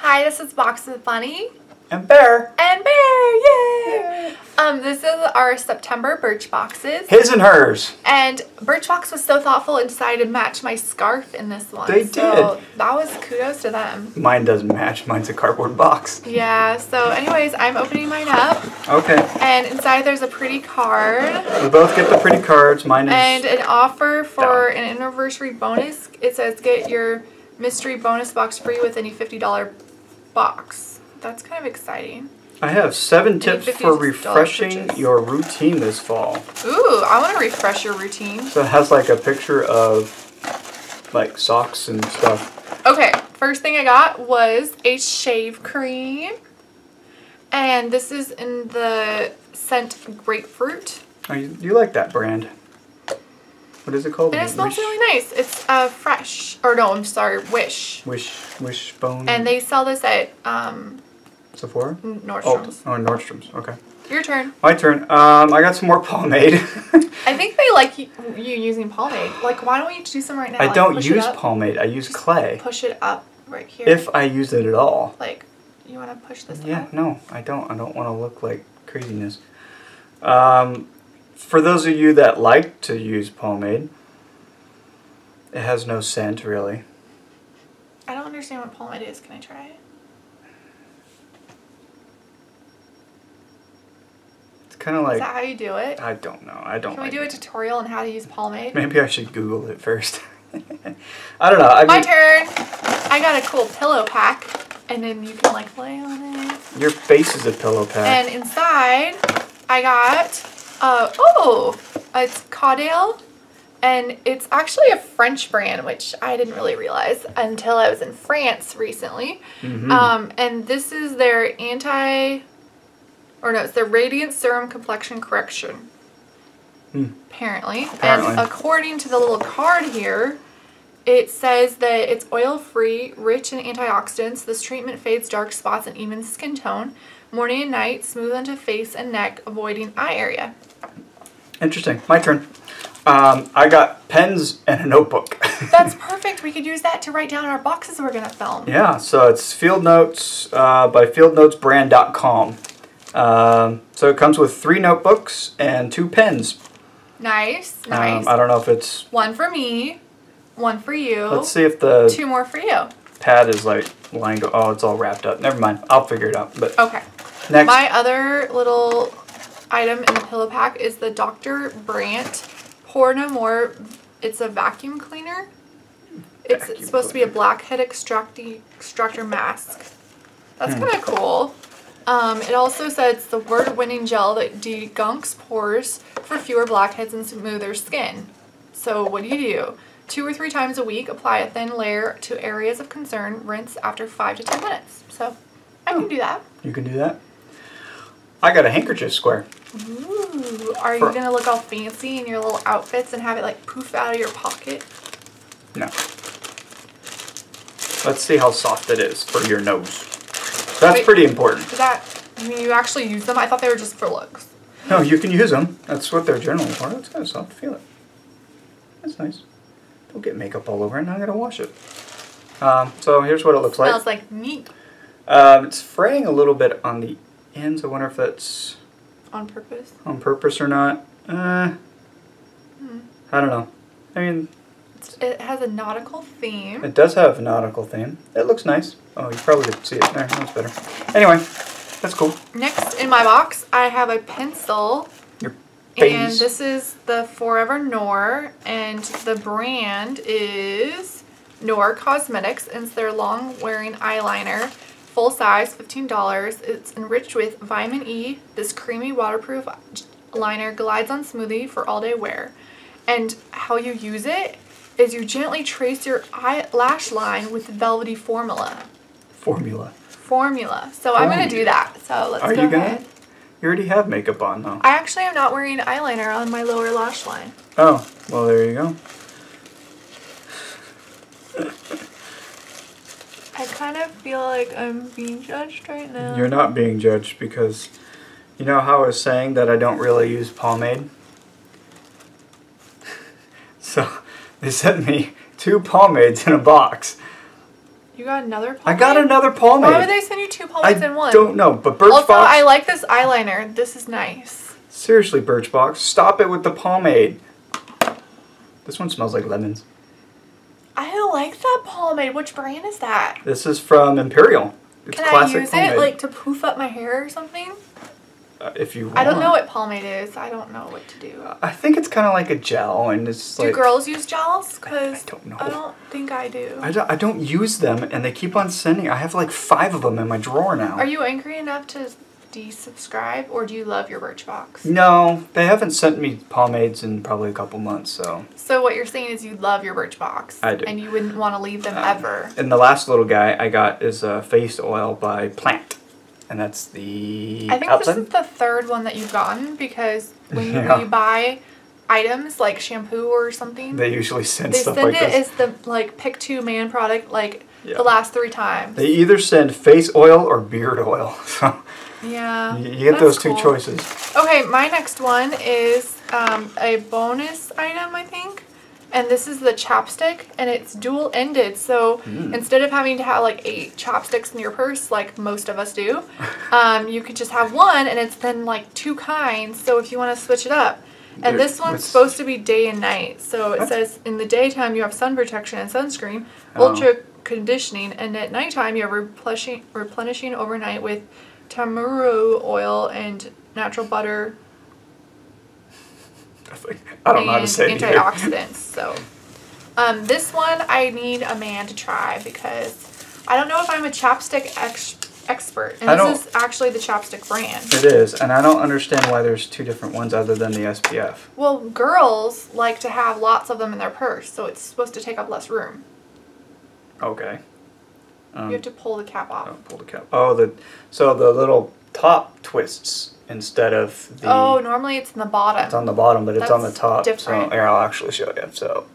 Hi, this is Box with Bunny And Bear. and Bear. Yay! Um, this is our September Birch boxes, His and hers. and Birchbox was so thoughtful and decided to match my scarf in this one. They so did. That was kudos to them. Mine doesn't match. Mine's a cardboard box. Yeah. So, anyways, I'm opening mine up, Okay. and inside there's a pretty card We both get the pretty cards. Mine is. and an offer for an anniversary bonus. It says get your mystery bonus box free with any fifty dollar box. That's kind of exciting. I have seven tips for refreshing your routine this fall. Ooh, I want to refresh your routine. So it has like a picture of like socks and stuff. Okay, first thing I got was a shave cream. And this is in the scent grapefruit. Oh, you, you like that brand? What is it called? And it smells Wish, really nice. It's uh, fresh. Or no, I'm sorry, Wish. Wish Wishbone. And they sell this at um, Sephora. Oh, Nordstrom's. oh, Nordstrom's. Okay. Your turn. My turn. Um, I got some more pomade. I think they like you, using pomade. Like, why don't we do some right now? I Like, don't use pomade. I use clay. Push it up right here. If I use it at all. like, you want to push this Yeah, up? no, I don't. I don't want to look like craziness. Um, for those of you that like to use pomade, it has no scent really. I don't understand what pomade is. Can I try it? It's kind of like. Is that how you do it? I don't know. I don't. Can we like do a tutorial on how to use pomade? Maybe I should Google it first. I don't know. I My mean, turn. I got a cool pillow pack, and then you can like lay on it. your face is a pillow pack. And inside, I got uh oh, it's Caudalie, and it's actually a French brand, which I didn't really realize until I was in France recently. Mhm. Um, and this is their anti, or no, it's their Radiant Serum Complexion Correction. Hmm. Apparently. Apparently. And according to the little card here, it says that it's oil free, rich in antioxidants. This treatment fades dark spots and even skin tone. Morning and night, smooth onto face and neck, avoiding eye area. Interesting. My turn. Um, I got pens and a notebook. That's perfect. We could use that to write down our boxes we're gonna film. Yeah, so it's Field Notes uh, by fieldnotesbrand.com. Um, so it comes with three notebooks and two pens. Nice, nice. Um, I don't know if it's. one for me, one for you, Let's see if the two more for you. Pad is like lying. Oh, it's all wrapped up. Never mind. I'll figure it out. But Okay. next, My other little item in the pillow pack is the Dr. Brandt Pores No More. It's a vacuum cleaner. It's Vacuum supposed to be a blackhead extracti- extractor mask. That's Hmm. kind of cool. Um, it also says it's the word-winning gel that degunks pores for fewer blackheads and smoother skin. So what do you do? Two or three times a week, apply a thin layer to areas of concern. Rinse after five to ten minutes. So I Oh. can do that. you can do that. I got a handkerchief square. Ooh, are you gonna look all fancy in your little outfits and have it like poof out of your pocket? No. Let's see how soft it is for your nose. That's Wait. pretty important. Is that, I mean, you actually use them? I thought they were just for looks. No, you can use them. That's what they're generally for. It's kind of soft. Feel it. That's nice. Don't get makeup all over it. Now I gotta wash it. Um, so here's what it looks like. Smells like. like meat Um, it's fraying a little bit on the ends. I wonder if that's on purpose. on purpose or not. Uh, Hmm. I don't know. I mean, It's, it has a nautical theme. it does have a nautical theme. It looks nice. Oh, you probably could see it there. That's better. Anyway, that's cool. Next in my box, I have a pencil. And this is the Forever Noir, and the brand is Noir Cosmetics, and it's their long wearing eyeliner, full size, $15. It's enriched with vitamin E. This creamy waterproof liner glides on smoothly for all day wear. And how you use it is you gently trace your eyelash line with the velvety formula. Formula. Formula. So I'm gonna do that. So let's Are go you gonna? You already have makeup on though. I actually am not wearing eyeliner on my lower lash line. Oh, well there you go. I kind of feel like I'm being judged right now. You're not being judged because you know how I was saying that I don't really use pomade? So they sent me two pomades in a box. You got another pomade? I got another pomade. Why would they send you two I pomades in one? I don't know, but Birchbox. also, I like this eyeliner. This is nice. Seriously, Birchbox, stop it with the pomade. This one smells like lemons. I like that pomade. Which brand is that? This is from Imperial. It's Can I use pomade. it like to poof up my hair or something? Uh, if you want. I don't know what pomade is. I don't know what to do. I think it's kind of like a gel, and it's Do like girls use gels? Cause I don't know. I don't think I do. I don't, I don't use them, and they keep on sending. I have like five of them in my drawer now. Are you angry enough to desubscribe, or do you love your Birchbox? No, they haven't sent me pomades in probably a couple months. So, So what you're saying is you love your Birchbox, I do. and you wouldn't want to leave them Um, ever. and the last little guy I got is a face oil by Plant, and that's the I think this is the third one that you've gotten because when you, Yeah. when you buy items like shampoo or something, they usually send they stuff send like it this. as the like pick two man product like Yeah. the last three times. They either send face oil or beard oil. So yeah, you, you get those two cool. choices. Okay, my next one is um, a bonus item, I think. And this is the chapstick, and it's dual ended. So Mm. instead of having to have like eight chopsticks in your purse, like most of us do, um, you could just have one, and it's then like two kinds. So if you want to switch it up. And Dude, this one's supposed to be day and night. So it says in the daytime you have sun protection and sunscreen, Oh. ultra conditioning, and at nighttime you have replenishing, replenishing overnight with tamanu oil and natural butter I don't know how to say it antioxidants. so, um, this one I need a man to try because I don't know if I'm a chapstick ex- expert, and I this is actually the chapstick brand. It is, and I don't understand why there's two different ones other than the SPF. Well, girls like to have lots of them in their purse, so it's supposed to take up less room. Okay. Um, You have to pull the cap off. oh, pull the cap. Oh, the so the little top twists instead of the. Oh, normally it's in the bottom. It's on the bottom, but it's on the top. different. So here, I'll actually show you. So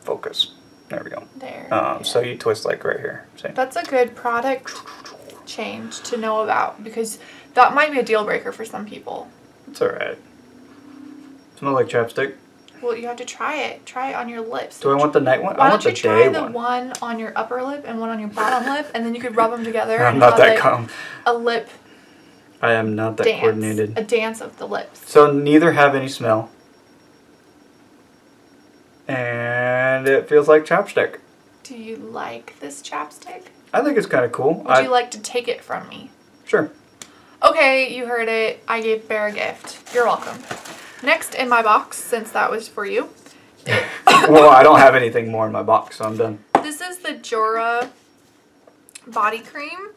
focus. There we go. there. Um, yeah. So you twist like right here. See? That's a good product change to know about because that might be a deal breaker for some people. It's alright. Smell like chapstick. Well, you have to try it. Try it on your lips. Do I want the night one? Why I want don't the you try the one. one. on your upper lip and one on your bottom lip, and then you could rub them together I'm not that calm. a lip I am not that dance, coordinated. a dance of the lips. So neither have any smell. And it feels like chapstick. Do you like this chapstick? I think it's kind of cool. Would I, you like to take it from me? sure. Okay, you heard it. I gave Bear a gift. You're welcome. Next in my box, since that was for you, well, I don't have anything more in my box, so I'm done. this is the Juara body cream.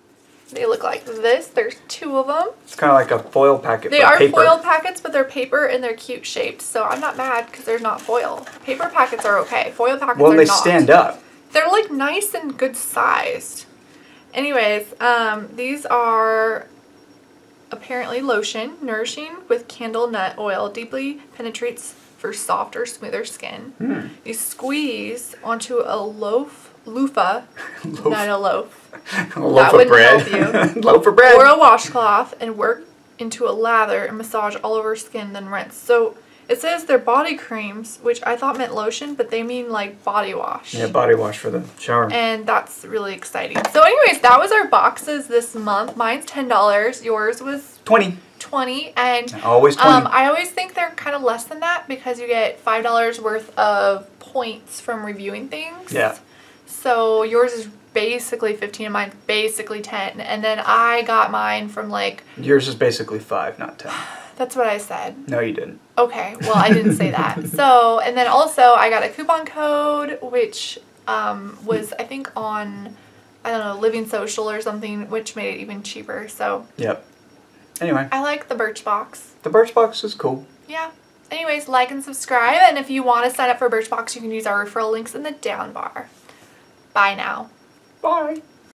They look like this. There's two of them. It's kind of like a foil packet, They are paper. foil packets, but they're paper and they're cute shaped. So I'm not mad because they're not foil. Paper packets are okay. Foil packets well, are they not. stand up. They're like nice and good sized. Anyways, um, these are apparently lotion, nourishing with candle nut oil, deeply penetrates for softer, smoother skin. Hmm. You squeeze onto a loaf, loofah, Loaf. not a loaf, A loaf of wouldn't bread. help loaf of bread. or a washcloth and work into a lather and massage all over skin, then rinse. So it says they're body creams, which I thought meant lotion, but they mean like body wash. yeah, body wash for the shower. And that's really exciting. So, anyways, that was our boxes this month. Mine's ten dollars. Yours was 20. twenty. And Always 20. um, I always think they're kind of less than that because you get five dollars worth of points from reviewing things. Yeah. So yours is basically fifteen, and mine's basically ten. And then I got mine from like Yours is basically 5, not 10. that's what I said. No, you didn't. Okay, well, I didn't say that. So, and then also I got a coupon code, which um, was, I think, on, I don't know, Living Social or something, which made it even cheaper. So, Yep. Anyway, I like the Birchbox. the Birchbox is cool. Yeah. Anyways, like and subscribe. And if you want to sign up for Birchbox, you can use our referral links in the down bar. Bye now. Bye.